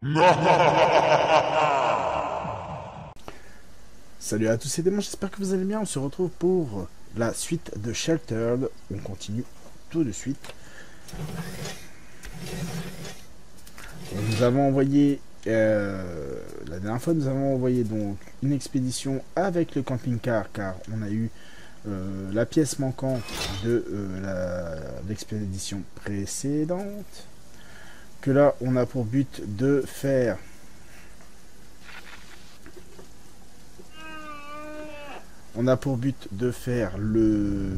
Salut à tous et démons, j'espère que vous allez bien. On se retrouve pour la suite de Sheltered. On continue tout de suite. Nous avons envoyé, euh, la dernière fois, nous avons envoyé donc une expédition avec le camping-car car on a eu euh, la pièce manquante de euh, l'expédition précédente. Là, on a pour but de faire On a pour but de faire le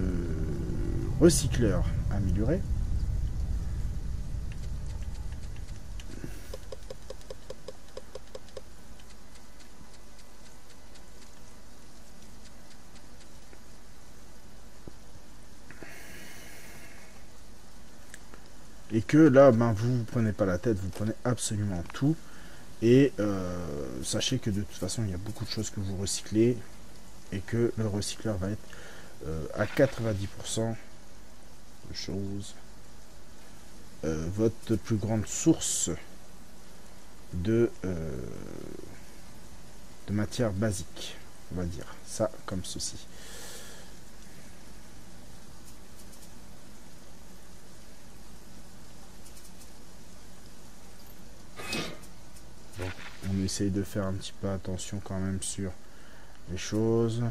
recycleur amélioré. Et que là, ben, vous ne prenez pas la tête, vous prenez absolument tout. Et euh, sachez que de toute façon, il y a beaucoup de choses que vous recyclez et que le recycleur va être euh, à 90% de choses euh, votre plus grande source de matière basique on va dire ça comme ceci on essaye de faire un petit peu attention quand même sur les choses.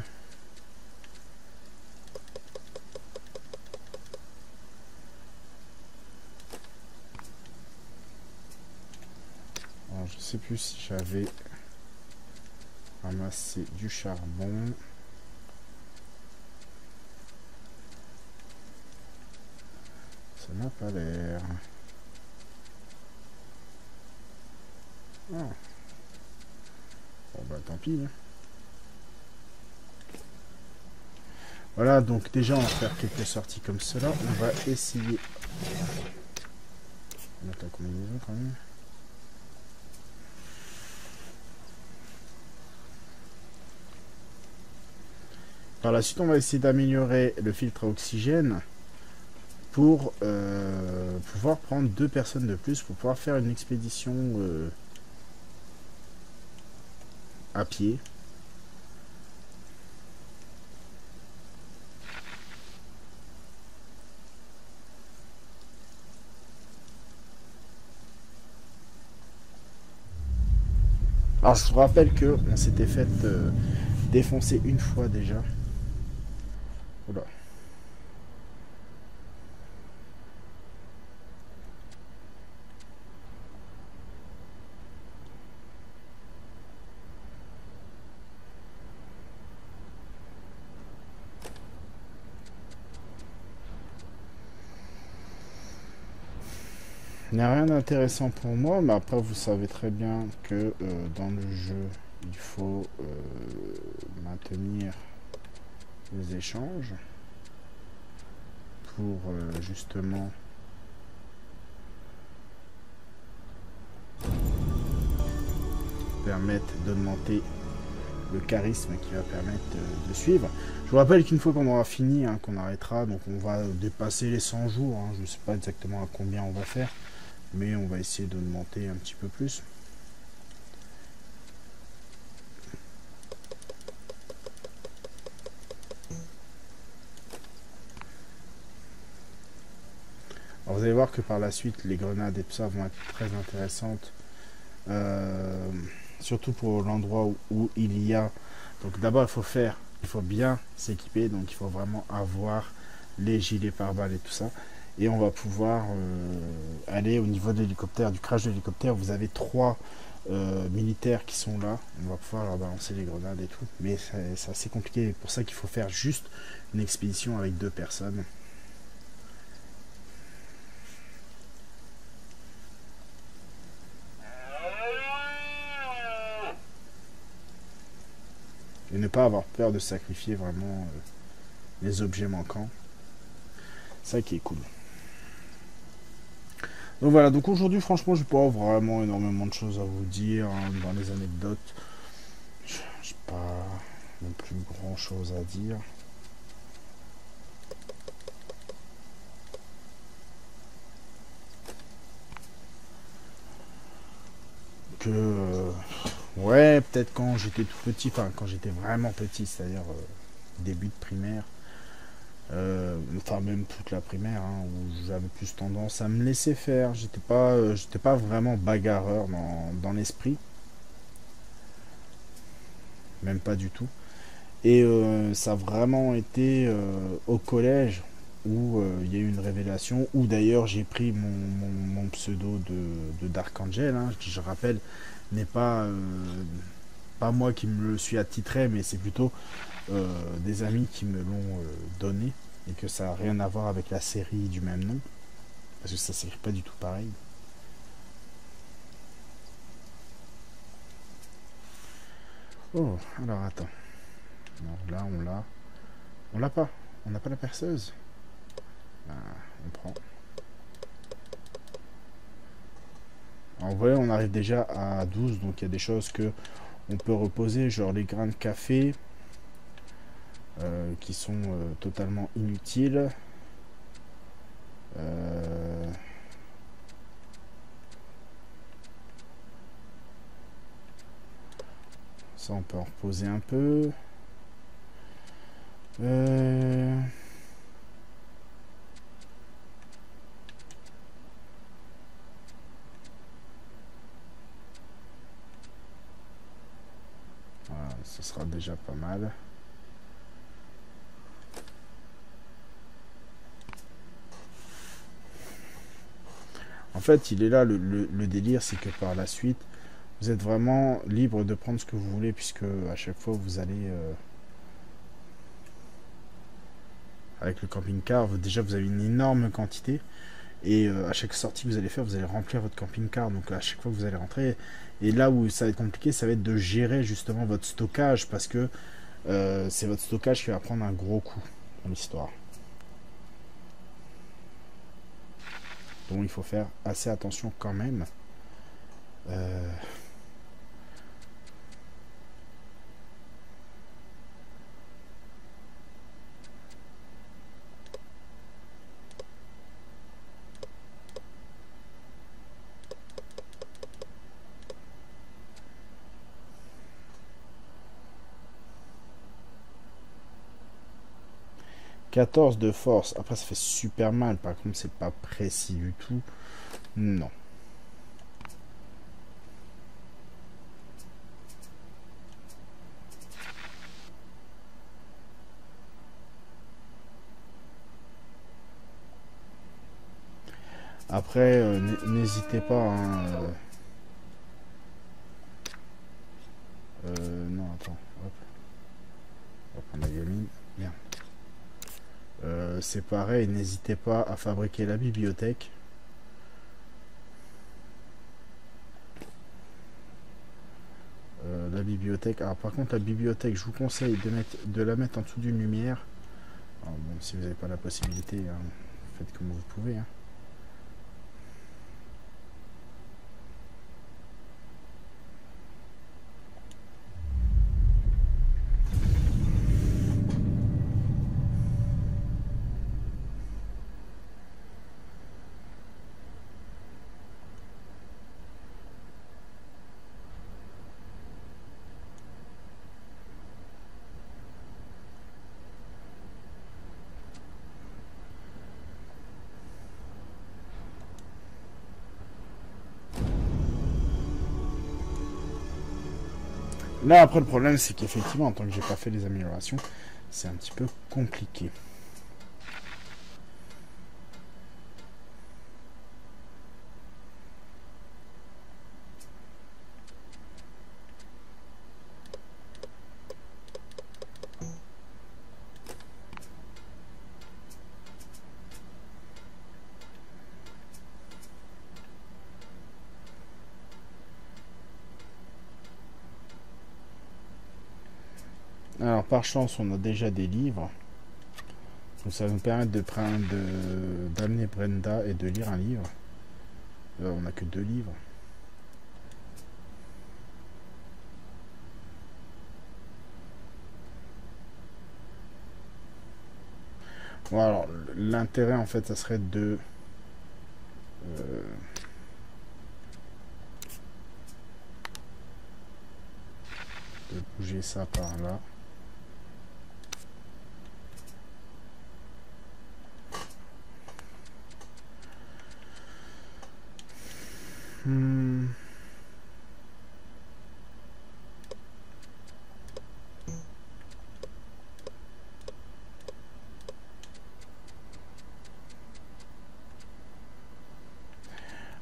Alors, je sais plus si j'avais ramassé du charbon. Ça n'a pas l'air. Ah. Tant pis. Hein. Voilà, donc déjà on va faire quelques sorties comme cela. On va essayer... Attend combinaison quand même? Par la suite, on va essayer d'améliorer le filtre à oxygène pour euh, pouvoir prendre deux personnes de plus pour pouvoir faire une expédition euh, à pied Alors je vous rappelle que on s'était fait euh, défoncer une fois déjà. Oula. Rien d'intéressant pour moi, mais après vous savez très bien que euh, dans le jeu, il faut euh, maintenir les échanges pour euh, justement permettre d'augmenter le charisme qui va permettre de, suivre. Je vous rappelle qu'une fois qu'on aura fini, hein, qu'on arrêtera, donc on va dépasser les 100 jours, hein, je ne sais pas exactement à combien on va faire, mais on va essayer d'augmenter un petit peu plus. Alors vous allez voir que par la suite les grenades et tout ça vont être très intéressantes. Euh, surtout pour l'endroit où, où, il y a. Donc d'abord il faut faire, il faut bien s'équiper, donc il faut vraiment avoir les gilets pare-balles et tout ça et on va pouvoir euh, aller au niveau de l'hélicoptère, du crash de l'hélicoptère. Vous avez trois euh, militaires qui sont là. On va pouvoir leur balancer les grenades et tout. Mais c'est assez compliqué. pour ça qu'il faut faire juste une expédition avec deux personnes. Et ne pas avoir peur de sacrifier vraiment euh, les objets manquants. Ça qui est cool. Donc voilà, donc aujourd'hui, franchement, je n'ai pas vraiment énormément de choses à vous dire hein, dans les anecdotes. Je n'ai pas non plus grand chose à dire. que ouais, peut-être quand j'étais tout petit, enfin quand j'étais vraiment petit, c'est-à-dire début de primaire, enfin même toute la primaire, hein, où j'avais plus tendance à me laisser faire. J'étais pas, j'étais pas vraiment bagarreur dans, dans l'esprit, même pas du tout. Et ça a vraiment été au collège où euh, il y a eu une révélation, où d'ailleurs j'ai pris mon, pseudo de, Dark Angel, hein, qui je rappelle n'est pas, euh, pas moi qui me le suis attitré, mais c'est plutôt euh, des amis qui me l'ont donné, et que ça n'a rien à voir avec la série du même nom, parce que ça s'écrit pas du tout pareil. Oh, alors attends. là, on l'a. On l'a pas. On n'a pas la perceuse. Euh, on prend. En vrai, on arrive déjà à 12, donc il y a des choses que on peut reposer, genre les grains de café, euh, qui sont euh, totalement inutiles. Ça, on peut en reposer un peu. ce sera déjà pas mal. En fait, il est là, le, délire, c'est que par la suite, vous êtes vraiment libre de prendre ce que vous voulez, puisque à chaque fois, vous allez... Euh, avec le camping-car, déjà, vous avez une énorme quantité. Et euh, à chaque sortie que vous allez faire, vous allez remplir votre camping-car. Donc à chaque fois que vous allez rentrer. Et là où ça va être compliqué, ça va être de gérer justement votre stockage. Parce que euh, c'est votre stockage qui va prendre un gros coup dans l'histoire. Donc il faut faire assez attention quand même. Euh, 14 de force. Après, ça fait super mal. Par contre, c'est pas précis du tout. Non. Après, euh, n'hésitez pas. Hein, euh, non, attends. Hop. On va prendre la gamine. Merde. Euh, c'est pareil, n'hésitez pas à fabriquer la bibliothèque. Euh, la bibliothèque. Alors par contre la bibliothèque, je vous conseille de, mettre, de la mettre en dessous d'une lumière. bon, si vous n'avez pas la possibilité, hein, faites comme vous pouvez. Hein. Là, après, le problème, c'est qu'effectivement, en tant que j'ai pas fait les améliorations, c'est un petit peu compliqué. Par chance on a déjà des livres. Donc ça va nous permettre de prendre d'amener Brenda et de lire un livre. Euh, on n'a que deux livres. Bon alors l'intérêt en fait ça serait de euh, bouger ça par là.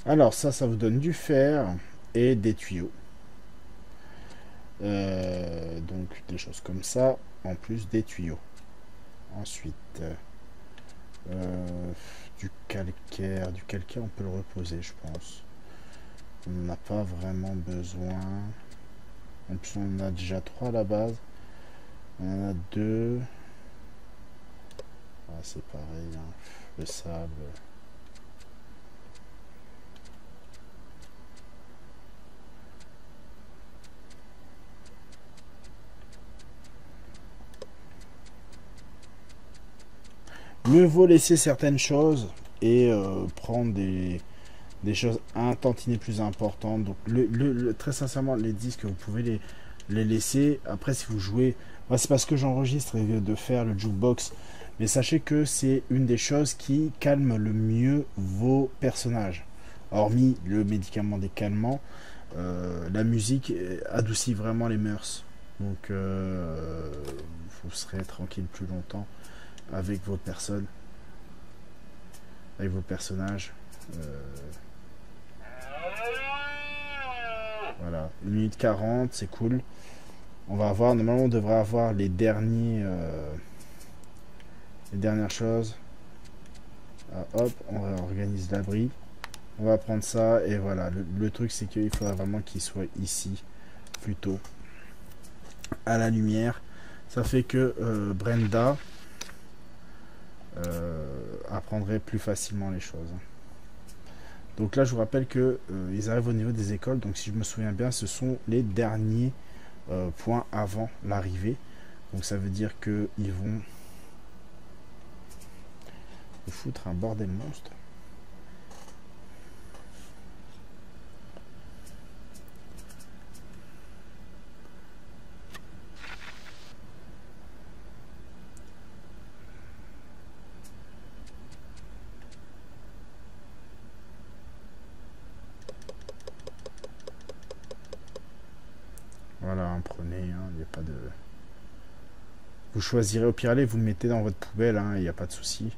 Alors ça, ça vous donne du fer et des tuyaux. Euh, donc des choses comme ça, en plus des tuyaux. Ensuite, euh, du calcaire. Du calcaire, on peut le reposer, je pense. On n'a pas vraiment besoin. En plus, on a déjà trois à la base. On en a deux. Ah, c'est pareil. Hein. Le sable. Mieux vaut laisser certaines choses et euh, prendre des, choses un tantinet plus importantes. Très sincèrement, les disques, vous pouvez les, laisser. Après, si vous jouez, moi, c'est parce que j'enregistre et de faire le jukebox. Mais sachez que c'est une des choses qui calme le mieux vos personnages. Hormis le médicament des calmants, euh, la musique adoucit vraiment les mœurs. Donc, euh, vous serez tranquille plus longtemps avec votre personne, avec vos personnages. Euh, voilà, 1 minute 40, c'est cool. On va avoir, normalement on devrait avoir les derniers, euh, les dernières choses. Ah, hop, on réorganise l'abri. On va prendre ça et voilà. Le, truc c'est qu'il faudra vraiment qu'il soit ici, plutôt à la lumière. Ça fait que euh, Brenda, euh, apprendrait plus facilement les choses. Donc là, je vous rappelle que euh, ils arrivent au niveau des écoles. Donc si je me souviens bien, ce sont les derniers euh, points avant l'arrivée. Donc ça veut dire que ils vont foutre un bordel monstre. Vous choisirez au pire aller, vous le mettez dans votre poubelle, hein, il n'y a pas de souci.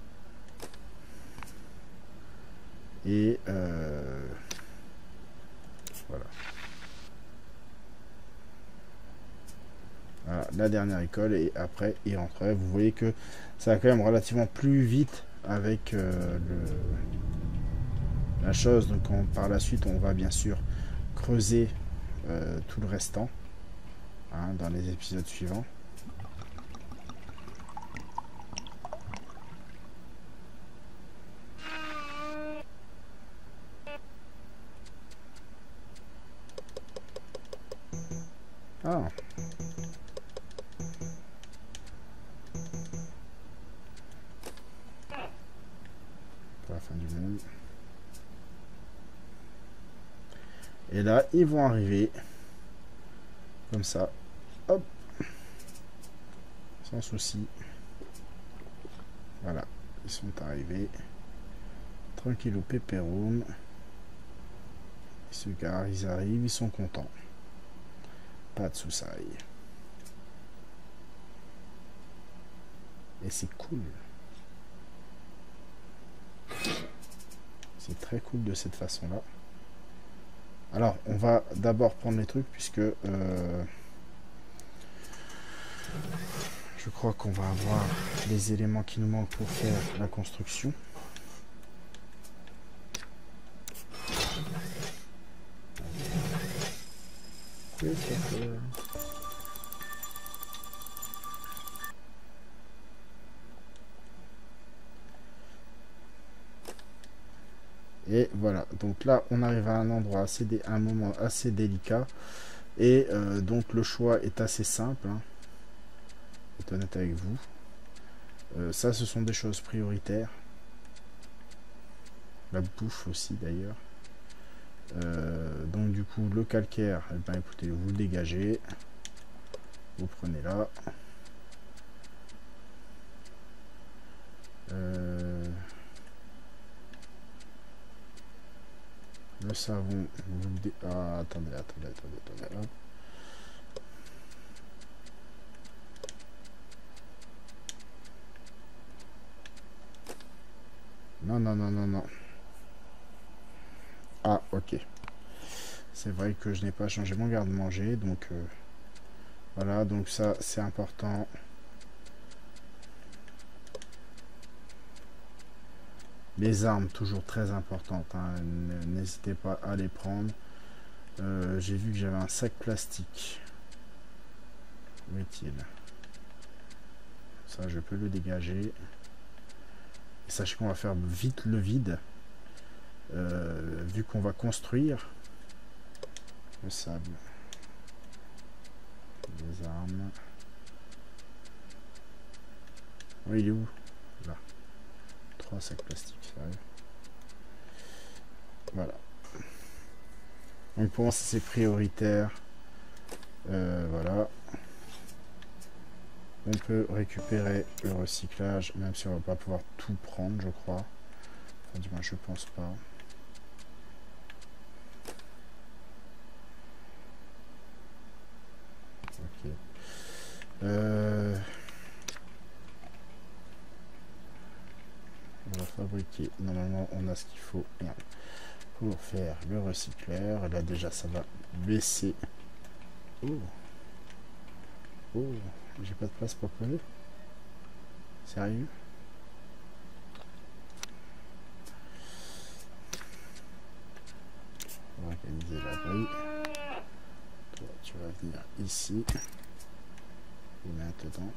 Et euh, voilà. La dernière école et après il rentrerait. Vous voyez que ça va quand même relativement plus vite avec euh, la chose. Donc par la suite on va bien sûr creuser euh, tout le restant hein, dans les épisodes suivants. Ah. Pour la fin du monde. Et là, ils vont arriver. Comme ça. Sans souci. Voilà. Ils sont arrivés. Tranquille au pépéroum. Ils se ils arrivent, ils sont contents. Pas de soussaille. Et c'est cool. C'est très cool de cette façon-là. Alors, on va d'abord prendre les trucs puisque euh, je crois qu'on va avoir les éléments qui nous manquent pour faire la construction. Et voilà, donc là on arrive à un endroit assez un moment assez délicat. Et euh, donc le choix est assez simple. Hein. Honnête avec vous. Euh, ça ce sont des choses prioritaires. La bouffe aussi d'ailleurs. Euh, donc du coup le calcaire, eh ben, écoutez, vous le dégagez. vous prenez là. Euh, le savon, vous le dé... Ah, attendez, attendez, attendez. Non, non, non, non, non. Ah, ok. C'est vrai que je n'ai pas changé mon garde-manger, donc... Euh, voilà, donc ça, c'est important. Les armes, toujours très importantes. Hein. N'hésitez pas à les prendre. Euh, j'ai vu que j'avais un sac plastique. Où est-il? Ça, je peux le dégager. Sachez qu'on va faire vite le vide. Euh, vu qu'on va construire le sable. Les armes. Oui, il est où? Là. Trois sacs plastiques. Voilà. Donc pour moi, c'est prioritaire. Euh, voilà. On peut récupérer le recyclage, même si on va pas pouvoir tout prendre, je crois. Enfin, du moins, je pense pas. Euh, on va fabriquer. Normalement, on a ce qu'il faut pour faire le recycleur. Là, déjà, ça va baisser. Oh, oh j'ai pas de place pour poser. Sérieux? On va organiser la grille. Toi, tu vas venir ici et maintenant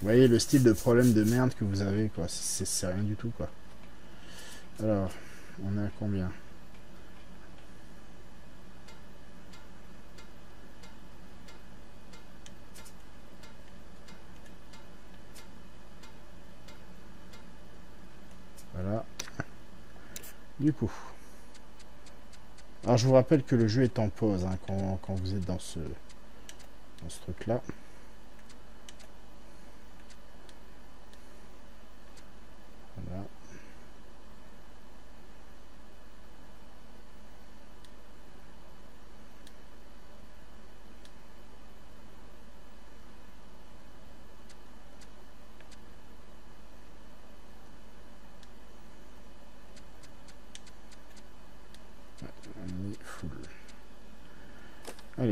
Vous voyez le style de problème de merde que vous avez, quoi. C'est rien du tout, quoi. Alors, on à combien? Du coup. Alors je vous rappelle que le jeu est en pause hein, quand, quand, vous êtes dans ce, dans ce truc là. Voilà.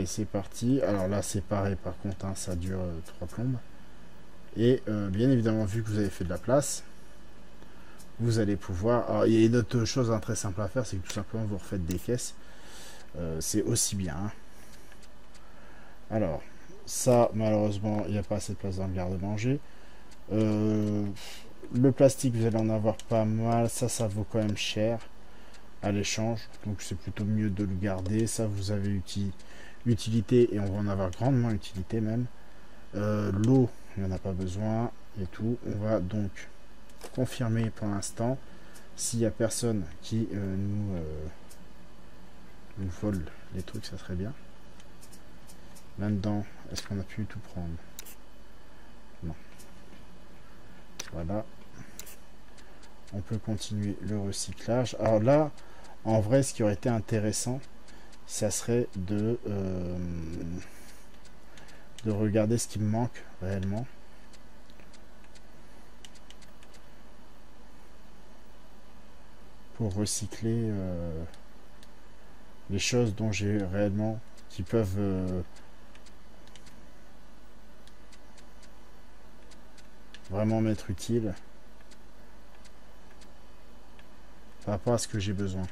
C'est parti. Alors là, c'est pareil, par contre, hein, ça dure euh, trois plombes. Et euh, bien évidemment, vu que vous avez fait de la place, vous allez pouvoir... Il y a une autre chose hein, très simple à faire, c'est que tout simplement, vous refaites des caisses. Euh, c'est aussi bien. Hein. Alors, ça, malheureusement, il n'y a pas assez de place dans le garde-manger. le plastique, vous allez en avoir pas mal. Ça, ça vaut quand même cher à l'échange. Donc, c'est plutôt mieux de le garder. Ça, vous avez utilisé utilité et on va en avoir grandement utilité même. Euh, l'eau, il n'y en a pas besoin et tout. On va donc confirmer pour l'instant s'il n'y a personne qui euh, nous, euh, nous vole les trucs, ça serait bien. Là-dedans, est-ce qu'on a pu tout prendre? Non. Voilà. On peut continuer le recyclage. Alors là, en vrai, ce qui aurait été intéressant, ça serait de, euh, de regarder ce qui me manque réellement. Pour recycler euh, les choses dont j'ai réellement qui peuvent euh, vraiment m'être utiles par rapport à ce que j'ai besoin.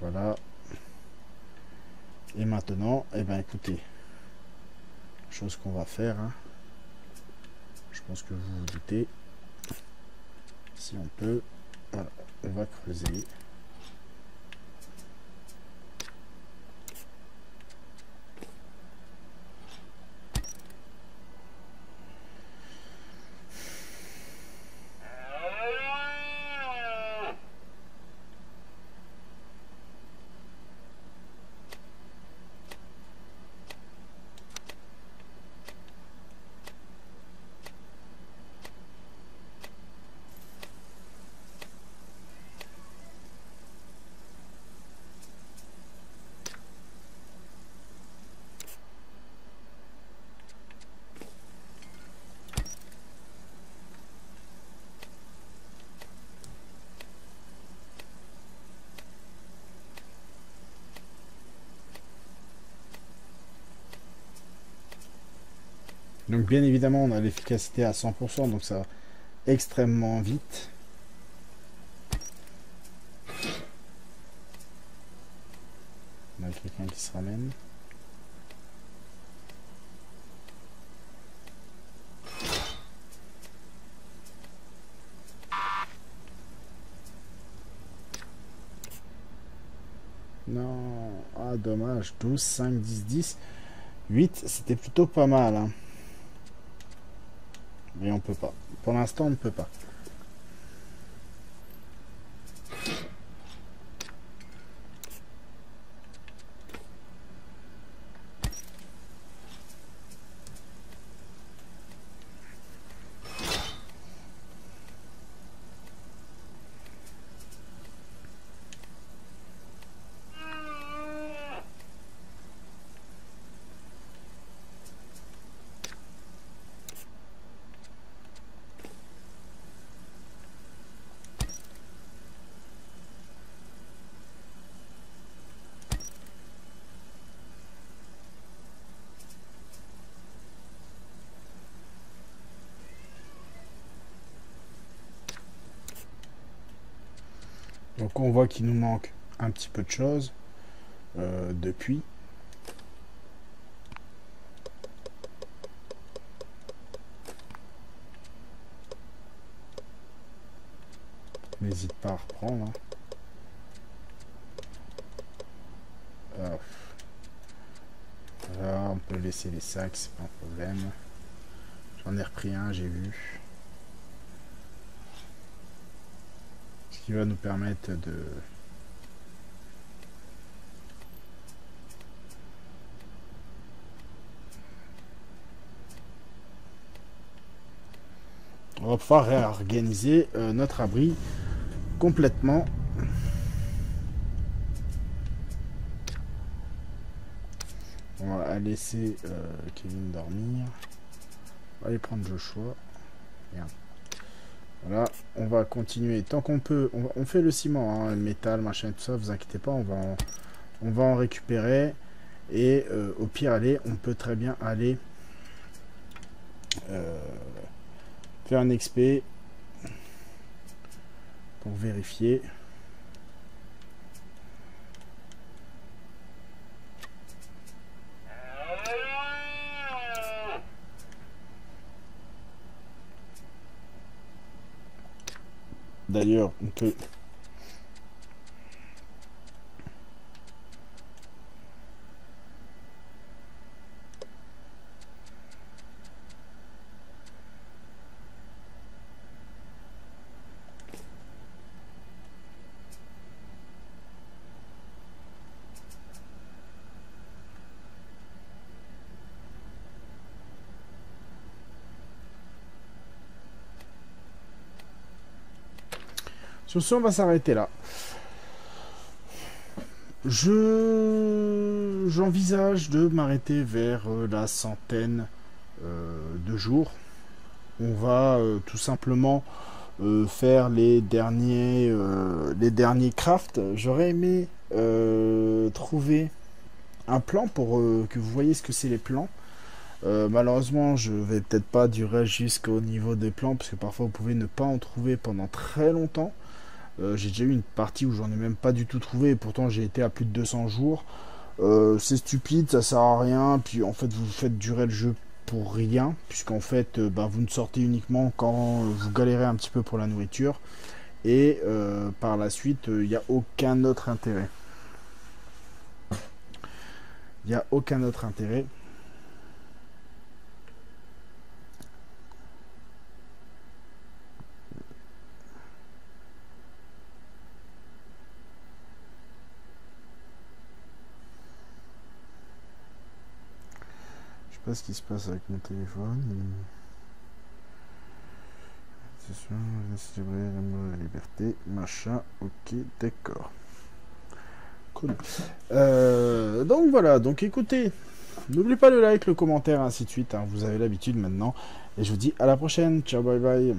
voilà. Et maintenant, et eh ben écoutez, qu'on va faire, hein. je pense que vous vous doutez, si on peut, on va creuser. Donc bien évidemment, on a l'efficacité à 100%, donc ça va extrêmement vite. On a quelqu'un qui se ramène. Non, ah dommage, 12, 5, 10, 10. 8, c'était plutôt pas mal. Hein. Mais on peut pas. Pour l'instant, on ne peut pas. Donc on voit qu'il nous manque un petit peu de choses euh, depuis. N'hésite pas à reprendre. Hein. on peut laisser les sacs, c'est pas un problème. J'en ai repris un, j'ai vu. Qui va nous permettre de on va pouvoir réorganiser euh, notre abri complètement. On va laisser euh, Kevin dormir. On va aller prendre le choix voilà, on va continuer tant qu'on peut. On, fait le ciment, hein, le métal, machin, tout ça. Vous inquiétez pas, on va en, récupérer. Et euh, au pire, allez, on peut très bien aller euh, faire un XP pour vérifier. D'ailleurs, on peut Sur ce, on va s'arrêter là. Je j'envisage de m'arrêter vers euh, la centaine euh, de jours. On va euh, tout simplement faire les derniers les derniers crafts. J'aurais aimé trouver un plan pour que vous voyez ce que c'est les plans. malheureusement, je vais peut-être pas durer jusqu'au niveau des plans parce que parfois vous pouvez ne pas en trouver pendant très longtemps. Euh, j'ai déjà eu une partie où j'en ai même pas du tout trouvé et pourtant j'ai été à plus de 200 jours. Euh, c'est stupide, ça sert à rien. Puis en fait, vous faites durer le jeu pour rien, puisqu'en fait, euh, bah, vous ne sortez uniquement quand vous galérez un petit peu pour la nourriture. Et par la suite, il n'y a aucun autre intérêt. Il n'y a aucun autre intérêt. Ce qui se passe avec mon téléphone. C'est sûr, la liberté, machin, ok, d'accord. Cool. Euh, donc voilà, donc écoutez, n'oubliez pas le like, le commentaire, ainsi de suite, hein. vous avez l'habitude maintenant. Et je vous dis à la prochaine, ciao, bye bye.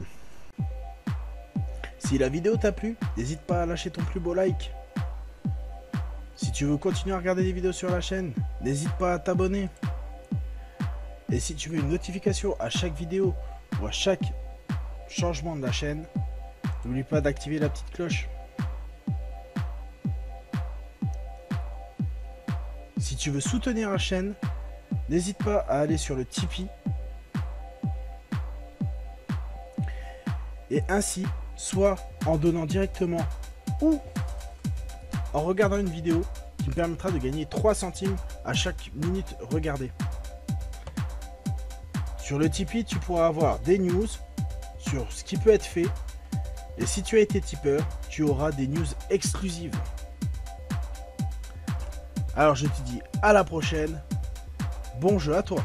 Si la vidéo t'a plu, n'hésite pas à lâcher ton plus beau like. Si tu veux continuer à regarder des vidéos sur la chaîne, n'hésite pas à t'abonner. Et si tu veux une notification à chaque vidéo ou à chaque changement de la chaîne, n'oublie pas d'activer la petite cloche. Si tu veux soutenir la chaîne, n'hésite pas à aller sur le Tipeee. Et ainsi, soit en donnant directement ou en regardant une vidéo qui me permettra de gagner 3 centimes à chaque minute regardée. Sur le Tipeee, tu pourras avoir des news sur ce qui peut être fait. Et si tu as été tipeur, tu auras des news exclusives. Alors je te dis à la prochaine. Bon jeu à toi